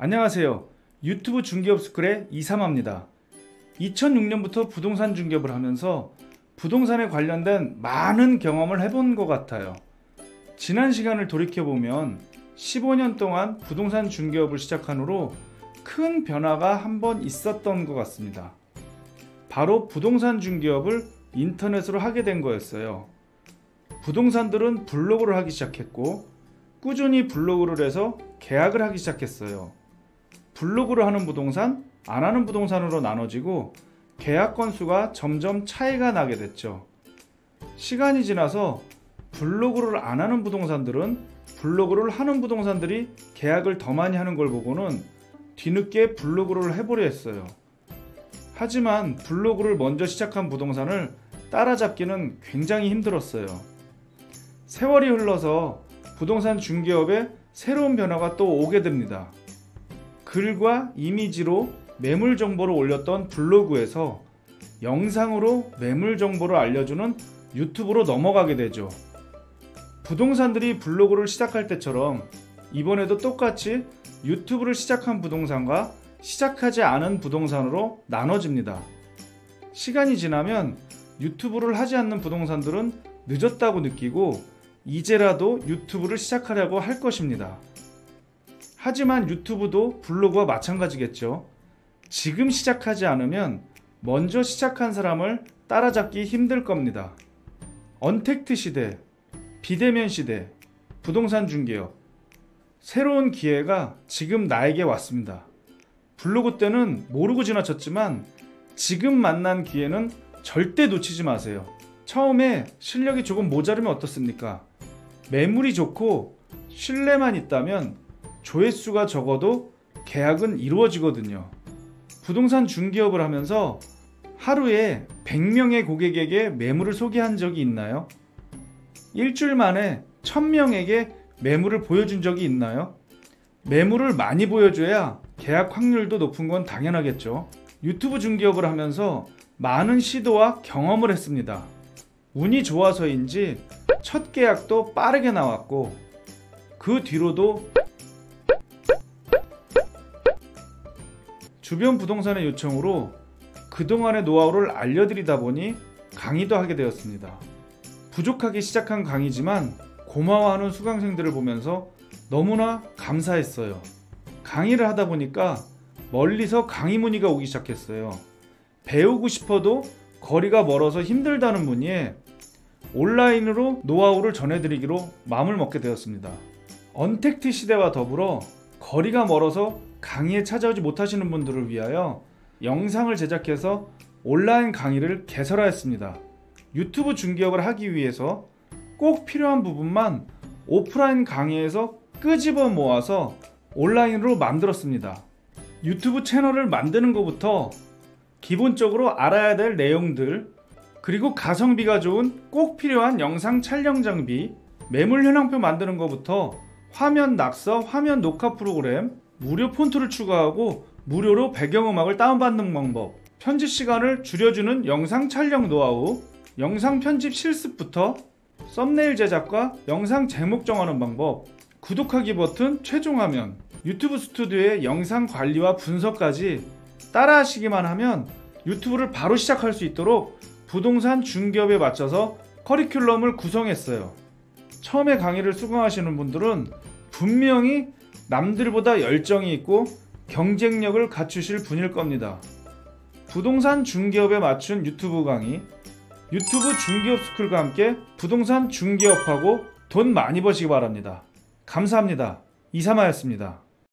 안녕하세요. 유튜브 중개업 스쿨의 이삼합니다. 2006년부터 부동산 중개업을 하면서 부동산에 관련된 많은 경험을 해본 것 같아요. 지난 시간을 돌이켜보면 15년 동안 부동산 중개업을 시작한 후로 큰 변화가 한 번 있었던 것 같습니다. 바로 부동산 중개업을 인터넷으로 하게 된 거였어요. 부동산들은 블로그를 하기 시작했고 꾸준히 블로그를 해서 계약을 하기 시작했어요. 블로그를 하는 부동산, 안 하는 부동산으로 나눠지고 계약 건수가 점점 차이가 나게 됐죠. 시간이 지나서 블로그를 안 하는 부동산들은 블로그를 하는 부동산들이 계약을 더 많이 하는 걸 보고는 뒤늦게 블로그를 해보려 했어요. 하지만 블로그를 먼저 시작한 부동산을 따라잡기는 굉장히 힘들었어요. 세월이 흘러서 부동산 중개업에 새로운 변화가 또 오게 됩니다. 글과 이미지로 매물 정보를 올렸던 블로그에서 영상으로 매물 정보를 알려주는 유튜브로 넘어가게 되죠. 부동산들이 블로그를 시작할 때처럼 이번에도 똑같이 유튜브를 시작한 부동산과 시작하지 않은 부동산으로 나눠집니다. 시간이 지나면 유튜브를 하지 않는 부동산들은 늦었다고 느끼고 이제라도 유튜브를 시작하려고 할 것입니다. 하지만 유튜브도 블로그와 마찬가지겠죠. 지금 시작하지 않으면 먼저 시작한 사람을 따라잡기 힘들 겁니다. 언택트 시대, 비대면 시대, 부동산 중개업. 새로운 기회가 지금 나에게 왔습니다. 블로그 때는 모르고 지나쳤지만 지금 만난 기회는 절대 놓치지 마세요. 처음에 실력이 조금 모자르면 어떻습니까? 매물이 좋고 신뢰만 있다면 조회수가 적어도 계약은 이루어지거든요. 부동산 중개업을 하면서 하루에 100명의 고객에게 매물을 소개한 적이 있나요? 일주일 만에 1000명에게 매물을 보여준 적이 있나요? 매물을 많이 보여줘야 계약 확률도 높은 건 당연하겠죠. 유튜브 중개업을 하면서 많은 시도와 경험을 했습니다. 운이 좋아서인지 첫 계약도 빠르게 나왔고 그 뒤로도 주변 부동산의 요청으로 그동안의 노하우를 알려드리다 보니 강의도 하게 되었습니다. 부족하게 시작한 강의지만 고마워하는 수강생들을 보면서 너무나 감사했어요. 강의를 하다 보니까 멀리서 강의 문의가 오기 시작했어요. 배우고 싶어도 거리가 멀어서 힘들다는 문의에 온라인으로 노하우를 전해드리기로 마음을 먹게 되었습니다. 언택트 시대와 더불어 거리가 멀어서 강의에 찾아오지 못하시는 분들을 위하여 영상을 제작해서 온라인 강의를 개설하였습니다. 유튜브 중개업을 하기 위해서 꼭 필요한 부분만 오프라인 강의에서 끄집어 모아서 온라인으로 만들었습니다. 유튜브 채널을 만드는 것부터 기본적으로 알아야 될 내용들, 그리고 가성비가 좋은 꼭 필요한 영상 촬영 장비, 매물 현황표 만드는 것부터 화면 낙서, 화면 녹화 프로그램, 무료 폰트를 추가하고 무료로 배경음악을 다운받는 방법, 편집 시간을 줄여주는 영상 촬영 노하우, 영상 편집 실습부터 썸네일 제작과 영상 제목 정하는 방법, 구독하기 버튼 최종 화면, 유튜브 스튜디오의 영상 관리와 분석까지 따라하시기만 하면 유튜브를 바로 시작할 수 있도록 부동산 중개업에 맞춰서 커리큘럼을 구성했어요. 처음에 강의를 수강하시는 분들은 분명히 남들보다 열정이 있고 경쟁력을 갖추실 분일 겁니다. 부동산 중개업에 맞춘 유튜브 강의, 유튜브 중개업 스쿨과 함께 부동산 중개업하고 돈 많이 버시기 바랍니다. 감사합니다. 이삼하였습니다.